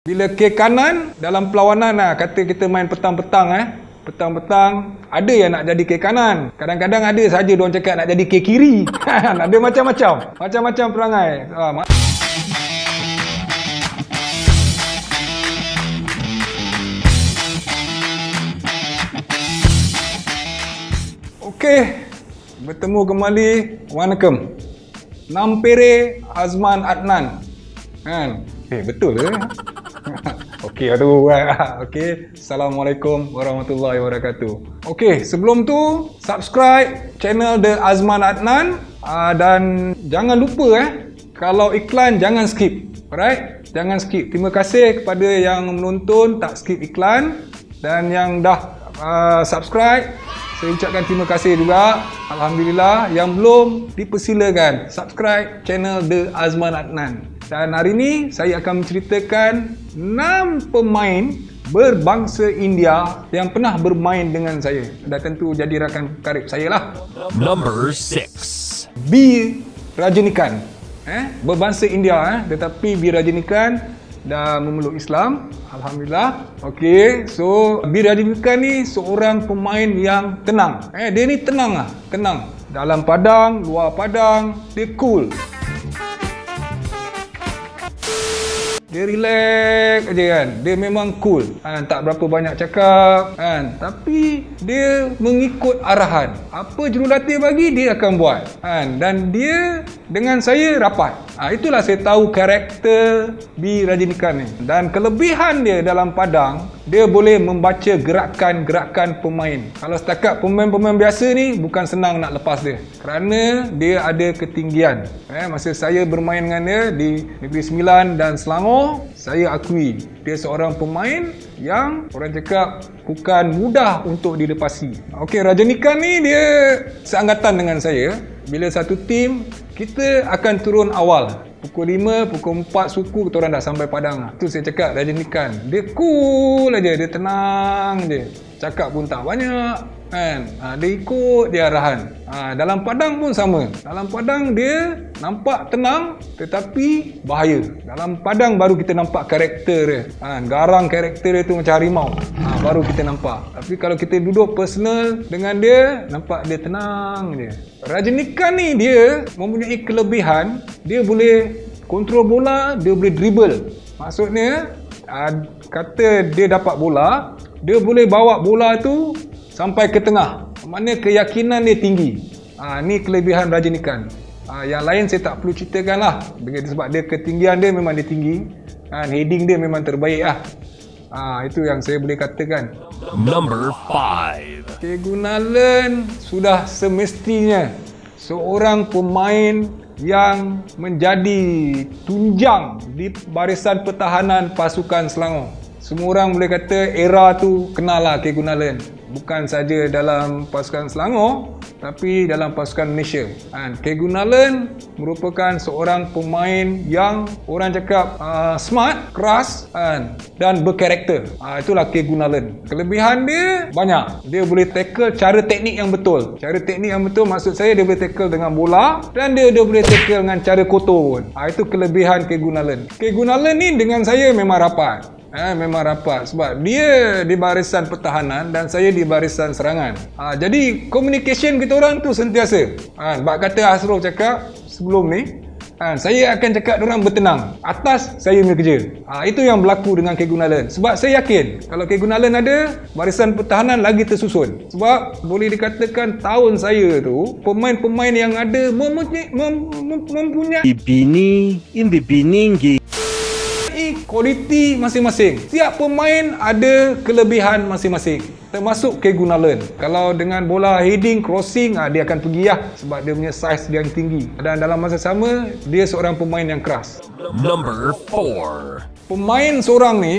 Bila ke kanan dalam perlawanan lah kata kita main petang-petang eh. Petang-petang ada yang nak jadi ke kanan. Kadang-kadang ada saja dia orang cakap nak jadi ke kiri. ada macam-macam. Macam-macam perangai. Ha, Okey. Bertemu kembali. Wanakem. Nampere Azman Adnan. Kan? Eh, betul ke? Okey, aduh. Okey. Assalamualaikum warahmatullahi wabarakatuh. Okey, sebelum tu subscribe channel The Azman Adnan uh, dan jangan lupa eh kalau iklan jangan skip. Alright? Jangan skip. Terima kasih kepada yang menonton tak skip iklan dan yang dah uh, subscribe saya ucapkan terima kasih juga. Alhamdulillah yang belum dipersilakan subscribe channel The Azman Adnan. Dan hari ini saya akan menceritakan 6 pemain berbangsa India yang pernah bermain dengan saya. Dan tentu jadi rakan karib saya lah. Number six. B. Rajinikan. Eh, berbangsa India eh, tetapi B. Rajinikan dah memeluk Islam. Alhamdulillah. Okey, so B. Rajinikan ni seorang pemain yang tenang. Eh, dia ni tenang lah, tenang. Dalam padang, luar padang, dia cool. Dia relax aja kan. Dia memang cool. Kan? Tak berapa banyak cakap. Kan? Tapi dia mengikut arahan. Apa jurulatih bagi, dia akan buat. Kan? Dan dia dengan saya rapat. Ha, itulah saya tahu karakter B. Rajinikan ni. Dan kelebihan dia dalam padang, dia boleh membaca gerakan-gerakan pemain. Kalau setakat pemain-pemain biasa ni, bukan senang nak lepas dia. Kerana dia ada ketinggian. Eh, masa saya bermain dengan dia di Negeri Sembilan dan Selangor, saya akui dia seorang pemain yang orang cakap bukan mudah untuk dilepasi. Okey, Rajanikan ni dia seangkatan dengan saya. Bila satu tim, kita akan turun awal. Pukul 5, pukul 4 suku kita orang dah sampai padang. Tu saya cakap Rajanikan. Dia cool aja, dia tenang je. Cakap pun tak banyak kan? Ha, dia ikut dia arahan. Ha, dalam padang pun sama. Dalam padang dia nampak tenang tetapi bahaya. Dalam padang baru kita nampak karakter dia. Ha, garang karakter dia tu macam harimau. Ha, baru kita nampak. Tapi kalau kita duduk personal dengan dia nampak dia tenang je. Rajinikan ni dia mempunyai kelebihan. Dia boleh kontrol bola dia boleh dribble. Maksudnya kata dia dapat bola dia boleh bawa bola tu sampai ke tengah. Mana keyakinan dia tinggi. Ha, ni kelebihan Rajinikan. Ha, yang lain saya tak perlu ceritakan lah. Sebab dia ketinggian dia memang dia tinggi. Ha, heading dia memang terbaik lah. Ha, itu yang saya boleh katakan. Number five. Okay, Gunalan sudah semestinya seorang pemain yang menjadi tunjang di barisan pertahanan pasukan Selangor. Semua orang boleh kata era tu kenal lah K. Bukan saja dalam pasukan Selangor tapi dalam pasukan Malaysia. Kan K Gunalan merupakan seorang pemain yang orang cakap uh, smart, keras kan dan berkarakter. Uh, itulah K Gunalan. Kelebihan dia banyak. Dia boleh tackle cara teknik yang betul. Cara teknik yang betul maksud saya dia boleh tackle dengan bola dan dia dia boleh tackle dengan cara kotor pun. Uh, itu kelebihan K Gunalan. K Gunalan ni dengan saya memang rapat. Eh, memang rapat sebab dia di barisan pertahanan dan saya di barisan serangan. Ha, jadi communication kita orang tu sentiasa. Ha, bak kata Asrul cakap sebelum ni, ha, saya akan cakap orang bertenang. Atas saya punya kerja. Ha, itu yang berlaku dengan K Gunalan. Sebab saya yakin kalau K Gunalan ada, barisan pertahanan lagi tersusun. Sebab boleh dikatakan tahun saya tu, pemain-pemain yang ada mempunyai, mem, mem, mempunyai ini biningi. Kualiti masing-masing. Setiap pemain ada kelebihan masing-masing. Termasuk K Gunalan. Kalau dengan bola heading, crossing, ah, dia akan pergi lah. Sebab dia punya size dia yang tinggi. Dan dalam masa sama, dia seorang pemain yang keras. Number four. Pemain seorang ni,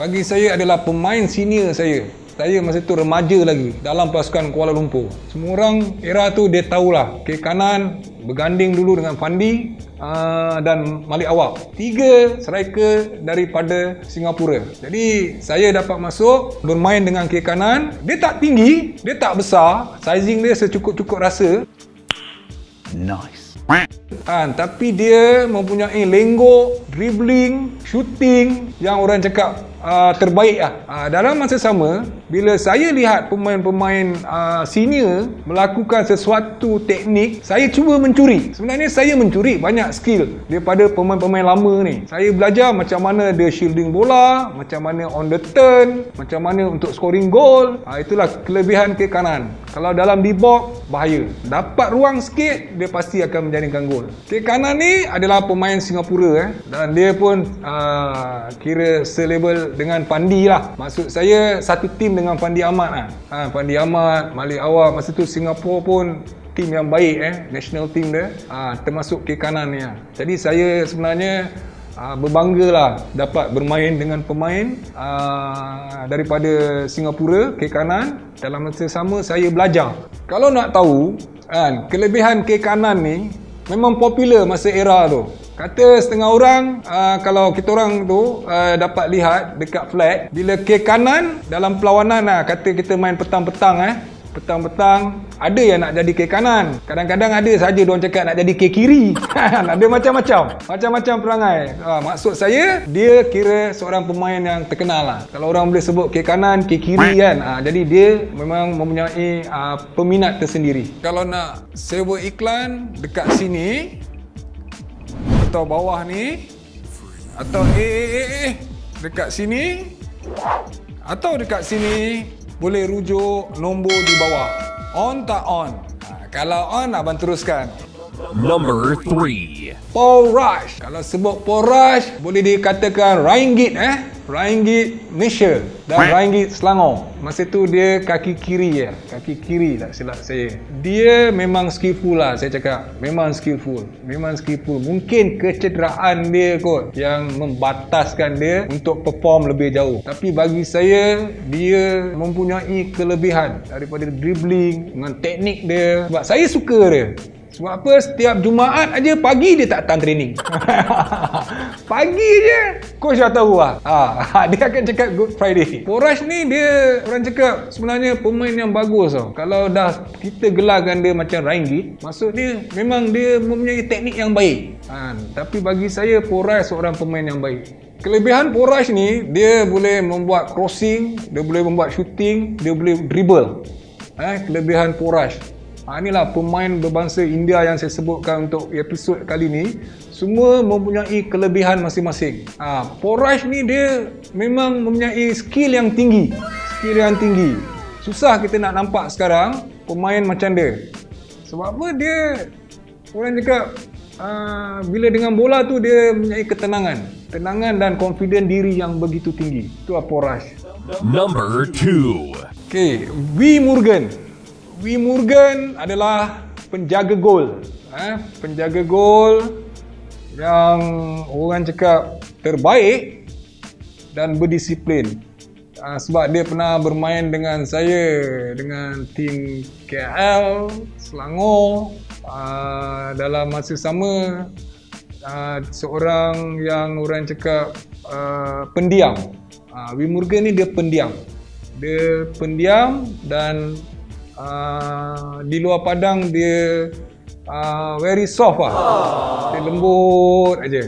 bagi saya adalah pemain senior saya. Saya masa tu remaja lagi dalam pasukan Kuala Lumpur. Semua orang era tu dia tahulah. Ke kanan berganding dulu dengan Fandi uh, dan Malik Awak. Tiga striker daripada Singapura. Jadi saya dapat masuk bermain dengan kiri kanan. Dia tak tinggi, dia tak besar. Sizing dia secukup-cukup rasa. Nice. Kan, tapi dia mempunyai lenggok, dribbling, shooting yang orang cakap uh, terbaik lah. Uh, dalam masa sama, bila saya lihat pemain-pemain uh, senior melakukan sesuatu teknik, saya cuba mencuri. Sebenarnya saya mencuri banyak skill daripada pemain-pemain lama ni. Saya belajar macam mana dia shielding bola, macam mana on the turn, macam mana untuk scoring goal. Uh, itulah kelebihan ke kanan. Kalau dalam di box, bahaya. Dapat ruang sikit, dia pasti akan menjadikan gol. Ke kanan ni adalah pemain Singapura eh. Dan dia pun uh, kira selevel dengan Pandi lah. Maksud saya satu tim dengan Pandi Ahmad lah. Ha, Pandi Ahmad, Malik Awak. Masa tu Singapura pun tim yang baik eh. National team dia. Ha, termasuk ke kanan ni lah. Jadi saya sebenarnya Uh, berbangga lah dapat bermain dengan pemain uh, daripada Singapura ke kanan. Dalam masa sama saya belajar. Kalau nak tahu kan kelebihan ke kanan ni memang popular masa era tu. Kata setengah orang uh, kalau kita orang tu uh, dapat lihat dekat flat bila ke kanan dalam perlawanan lah kata kita main petang-petang eh petang-petang ada yang nak jadi ke kanan. Kadang-kadang ada saja dia cakap nak jadi ke kiri. Ada macam-macam. Macam-macam perangai. Uh, maksud saya dia kira seorang pemain yang terkenal lah. Kalau orang boleh sebut ke kanan ke kiri kan. Uh, jadi dia memang mempunyai uh, peminat tersendiri. Kalau nak sewa iklan dekat sini atau bawah ni atau eh eh eh, eh dekat sini atau dekat sini boleh rujuk nombor di bawah. On tak on? Ha, kalau on abang teruskan Number 3. Paul Rush kalau sebut Paul Rush boleh dikatakan Ringgit eh Ringgit Malaysia dan Ringgit Selangor. Masa tu dia kaki kiri ya, kaki kiri tak silap saya. Dia memang skillful lah saya cakap. Memang skillful. Memang skillful. Mungkin kecederaan dia kot yang membataskan dia untuk perform lebih jauh. Tapi bagi saya dia mempunyai kelebihan daripada dribbling dengan teknik dia. Sebab saya suka dia. Sebab apa? Setiap Jumaat aja pagi dia tak datang training. pagi je. Coach dah tahu lah. Ha, dia akan cakap Good Friday. Porash ni dia orang cakap sebenarnya pemain yang bagus tau. Kalau dah kita gelarkan dia macam Ringgit, maksud dia memang dia mempunyai teknik yang baik. Ha, tapi bagi saya Porash seorang pemain yang baik. Kelebihan Porash ni dia boleh membuat crossing, dia boleh membuat shooting, dia boleh dribble. Eh, kelebihan Porash. Ha, inilah pemain berbangsa India yang saya sebutkan untuk episod kali ni. Semua mempunyai kelebihan masing-masing. Ha, Poraj ni dia memang mempunyai skill yang tinggi. Skill yang tinggi. Susah kita nak nampak sekarang pemain macam dia. Sebab apa dia orang cakap uh, bila dengan bola tu dia mempunyai ketenangan. Tenangan dan confident diri yang begitu tinggi. Itu Poraj. Number 2. Okay, V Morgan. W. Morgan adalah penjaga gol. Eh, penjaga gol yang orang cakap terbaik dan berdisiplin. Uh, sebab dia pernah bermain dengan saya dengan tim KL, Selangor. Uh, dalam masa sama uh, seorang yang orang cakap uh, pendiam. Uh, W. Morgan ni dia pendiam. Dia pendiam dan uh, di luar padang dia uh, very soft lah. Dia lembut aja.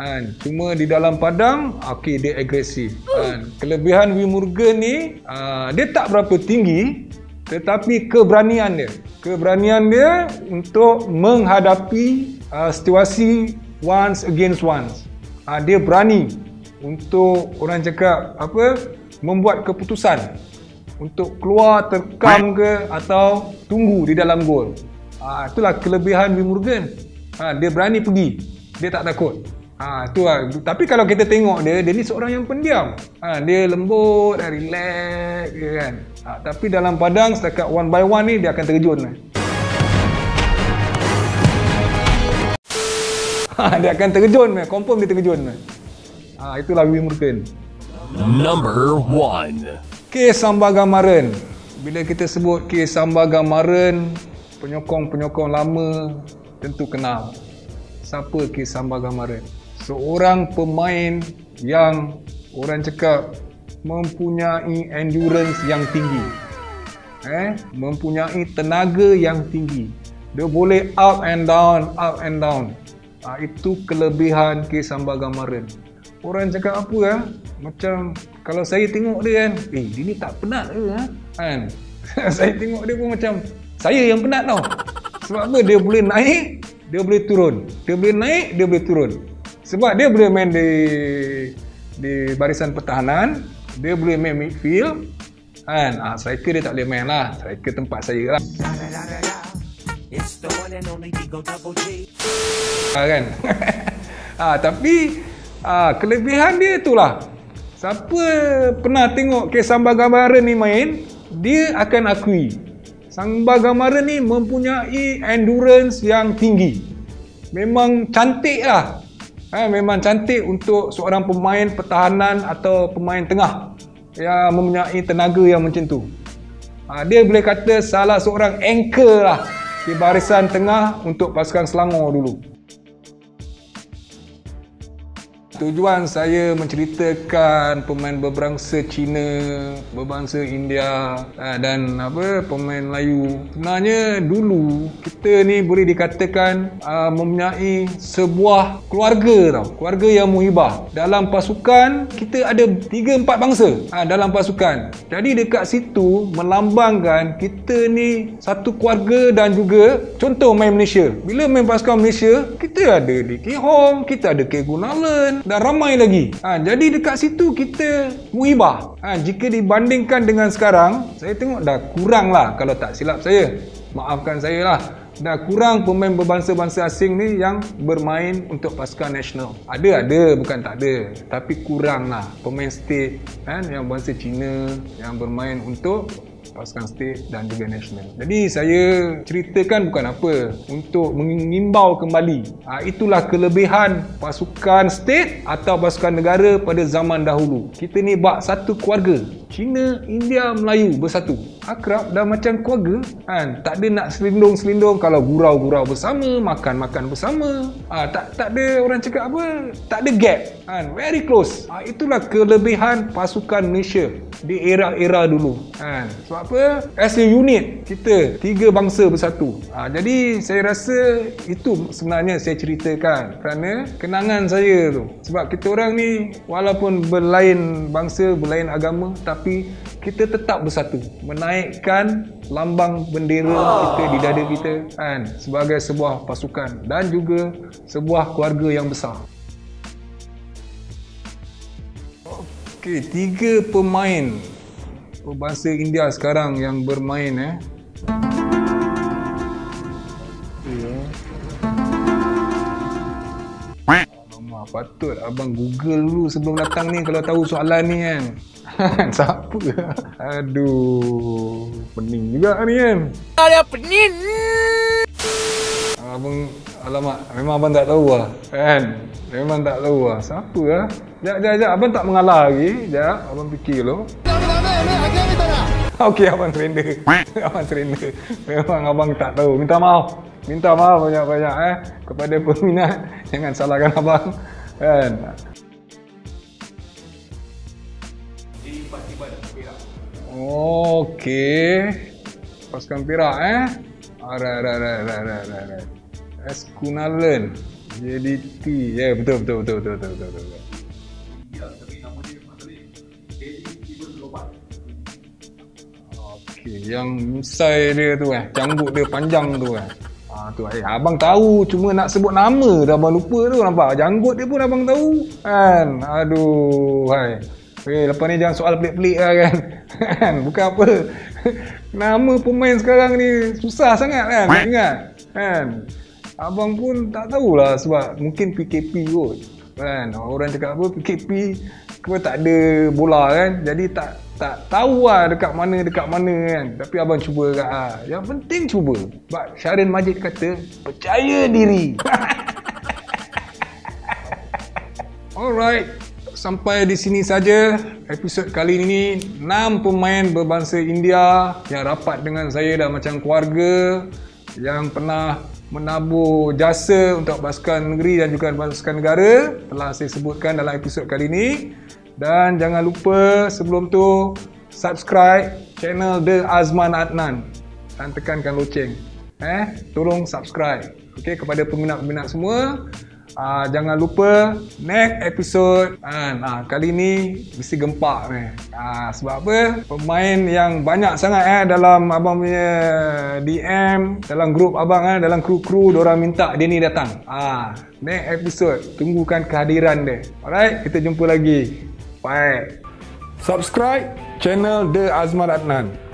Kan? Cuma di dalam padang, okey dia agresif. Kan? Kelebihan Wim Morgan ni, uh, dia tak berapa tinggi tetapi keberanian dia. Keberanian dia untuk menghadapi uh, situasi once against once. Uh, dia berani untuk orang cakap apa membuat keputusan untuk keluar terkam ke atau tunggu di dalam gol. Ha, itulah kelebihan Wim Morgan. Ha, dia berani pergi. Dia tak takut. Ha, itulah. Tapi kalau kita tengok dia, dia ni seorang yang pendiam. Ha, dia lembut, dia relax dia kan. Ha, tapi dalam padang setakat one by one ni dia akan terjun. Ha, dia akan terjun. Confirm dia terjun. Ha, itulah Wim Morgan. Number 1. Kes Sambagamaran. Bila kita sebut kes Sambagamaran, penyokong-penyokong lama tentu kenal. Siapa kes Sambagamaran? Seorang pemain yang orang cakap mempunyai endurance yang tinggi. Eh, mempunyai tenaga yang tinggi. Dia boleh up and down, up and down. Ha, itu kelebihan K Sambagamaran. Orang cakap apa ya? Macam kalau saya tengok dia kan, eh dia ni tak penat ke ha? kan? saya tengok dia pun macam saya yang penat tau. Sebab apa? Dia boleh naik, dia boleh turun. Dia boleh naik, dia boleh turun. Sebab dia boleh main di di barisan pertahanan, dia boleh main midfield, kan? Ah, striker dia tak boleh main lah. Striker tempat saya lah. Ah, kan? ah, tapi ah, kelebihan dia itulah. Siapa pernah tengok kes Sambagamaran ni main, dia akan akui. Sambagamaran ni mempunyai endurance yang tinggi. Memang cantik lah. Ha, memang cantik untuk seorang pemain pertahanan atau pemain tengah yang mempunyai tenaga yang macam tu. Ha, dia boleh kata salah seorang anchor lah di barisan tengah untuk pasukan Selangor dulu. Tujuan saya menceritakan pemain berbangsa Cina, berbangsa India ah, dan apa pemain Melayu. Sebenarnya dulu kita ni boleh dikatakan uh, mempunyai sebuah keluarga tau. Keluarga yang muhibah. Dalam pasukan kita ada 3 4 bangsa uh, dalam pasukan. Jadi dekat situ melambangkan kita ni satu keluarga dan juga contoh main Malaysia. Bila main pasukan Malaysia, kita ada Diki Hong, kita ada K Gunalan dan ramai lagi. Ha, jadi dekat situ kita muhibah. Ha, jika dibandingkan dengan sekarang, saya tengok dah kurang lah kalau tak silap saya. Maafkan saya lah. Dah kurang pemain berbangsa-bangsa asing ni yang bermain untuk pasukan nasional. Ada, ada. Bukan tak ada. Tapi kurang lah pemain state kan, yang bangsa Cina yang bermain untuk pasukan state dan juga nasional. Jadi saya ceritakan bukan apa untuk mengimbau kembali. Ha, itulah kelebihan pasukan state atau pasukan negara pada zaman dahulu. Kita ni bak satu keluarga. Cina, India, Melayu bersatu. Akrab dah macam keluarga. Kan? Tak ada nak selindung-selindung kalau gurau-gurau bersama, makan-makan bersama. Ha, tak tak ada orang cakap apa, tak ada gap. Kan? Very close. Ha, itulah kelebihan pasukan Malaysia di era-era dulu. Kan? Sebab apa? As a unit, kita tiga bangsa bersatu. Ha, jadi saya rasa itu sebenarnya saya ceritakan kerana kenangan saya tu. Sebab kita orang ni walaupun berlain bangsa, berlain agama tapi kita tetap bersatu. Menaikkan lambang bendera kita di dada kita kan sebagai sebuah pasukan dan juga sebuah keluarga yang besar. Okey, tiga pemain berbangsa India sekarang yang bermain eh. Alamak, patut abang Google dulu sebelum datang ni kalau tahu soalan ni kan. Siapa? Aduh, pening juga ni kan. Ada penin. Abang, alamak, memang abang tak tahu lah. Kan? Memang tak tahu lah. Siapa lah? Sekejap, sekejap, sekejap. Abang tak mengalah lagi. Sekejap, abang fikir dulu. Okey, abang surrender. abang surrender. Memang abang tak tahu. Minta maaf. Minta maaf banyak-banyak eh. Kepada peminat. Jangan salahkan abang. Kan? Okey. Pasukan Perak eh. Alright, alright, alright, alright, alright. Eskunalan. JDT. Ya, yeah, betul, betul, betul, betul, betul, betul, betul. Okey, yang musai dia tu eh. Janggut dia panjang tu eh. Ah tu eh abang tahu cuma nak sebut nama dah abang lupa tu nampak. Janggut dia pun abang tahu. Kan? Aduh, hai. Eh, lepas ni jangan soal pelik-pelik lah kan. kan? Bukan apa. Nama pemain sekarang ni susah sangat kan nak ingat. Kan? Abang pun tak tahulah sebab mungkin PKP kot. Kan? Orang cakap apa PKP kau tak ada bola kan. Jadi tak tak tahu lah dekat mana dekat mana kan. Tapi abang cuba kat ah. Yang penting cuba. Sebab Syarin Majid kata percaya diri. Alright sampai di sini saja episod kali ini 6 pemain berbangsa India yang rapat dengan saya dah macam keluarga yang pernah menabur jasa untuk pasukan negeri dan juga pasukan negara telah saya sebutkan dalam episod kali ini dan jangan lupa sebelum tu subscribe channel The Azman Adnan dan tekankan loceng eh tolong subscribe. Okey kepada peminat-peminat semua uh, jangan lupa next episode. Kan uh, kali ni mesti gempak ni. Uh, sebab apa? Pemain yang banyak sangat eh dalam abang punya DM dalam grup abang eh dalam kru-kru orang minta dia ni datang. Uh, next episode. Tunggukan kehadiran dia. Alright kita jumpa lagi. Bye. Subscribe channel The Azman Adnan